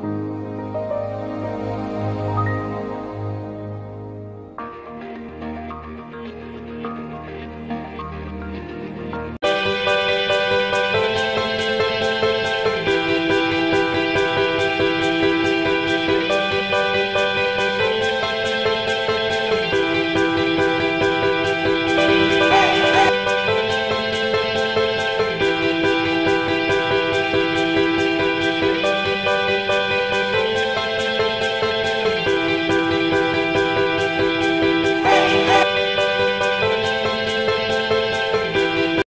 you